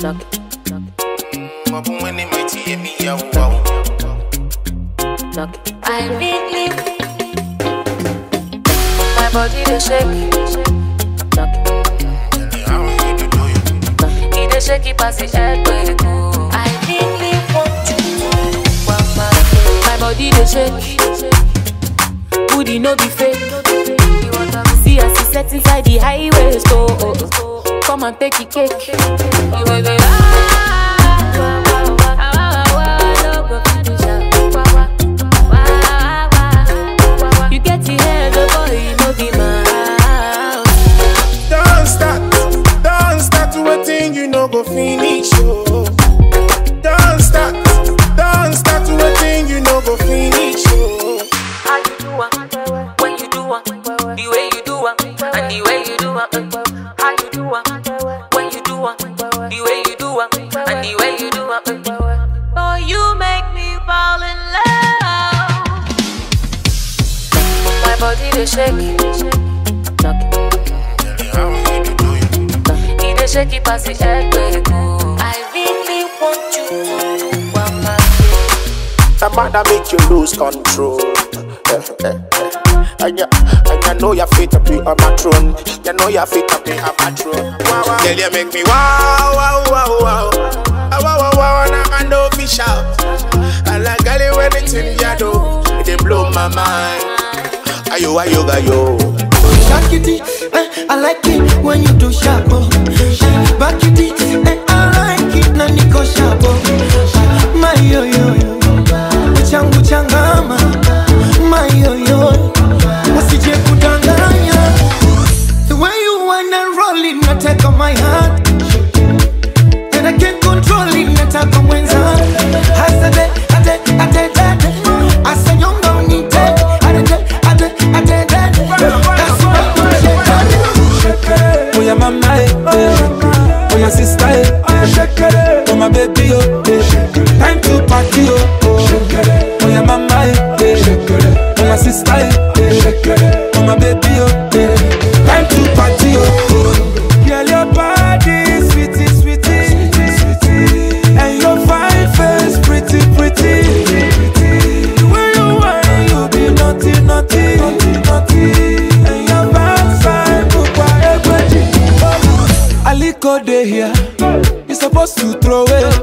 toque, toque. Mabumene mighty emi ya wow. Toque. I believe my body dey shake. Toque. How you do do you? E dey shake it pass the head where it go. I believe want you My body dey shake. Booty no be fake. See as it set inside the highway store. Oh, oh. come and take the cake. the I really want you make you lose control. And you, and you know you're fit to be on my throne. You know you're fit to be on my throne. Wow, wow. Girl, you make me wow, wow, wow. ayo. Shakiti, eh, I like it when you do shako. Eko dey here, you supposed to throw it.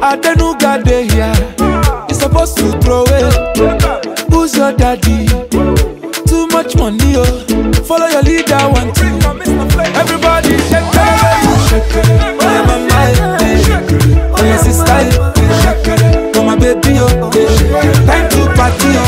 Adenuga dey here, you supposed to throw it. Who's your daddy? Too much money, oh. Follow your leader, one two. Everybody shake it, oh, shake it. Oh yeah, my mind, eh. oh yeah, sister, eh. oh my baby, oh. Yeah. Time to party, oh.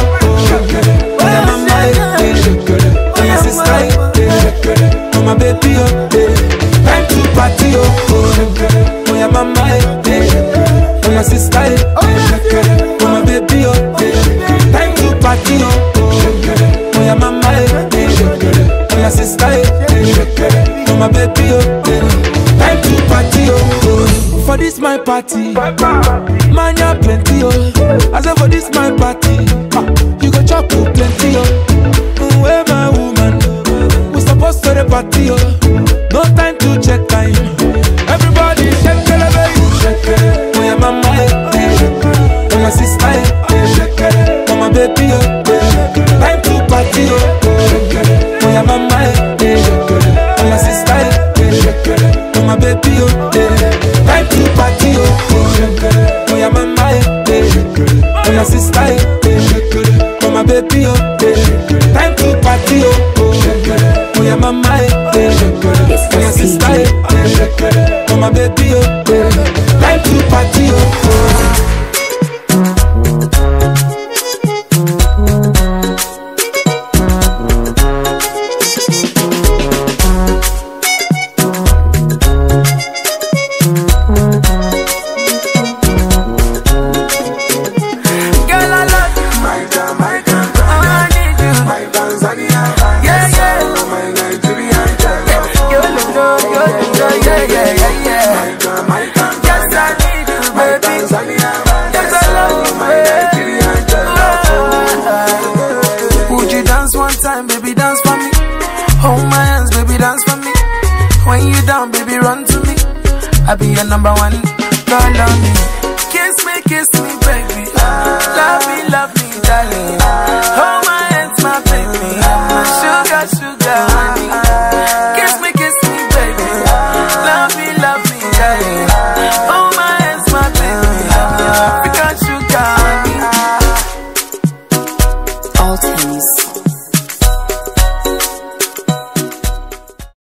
party. Man, you plenty, oh. I said for this my party. style. Shake my baby, oh. Time to party, oh. For your mama, eh. For your sister, eh. For my baby, oh. Time to party, oh. When you down, baby, run to me. I'll be your number one. Call on me. Kiss me, kiss me, baby. Love me, love me, darling.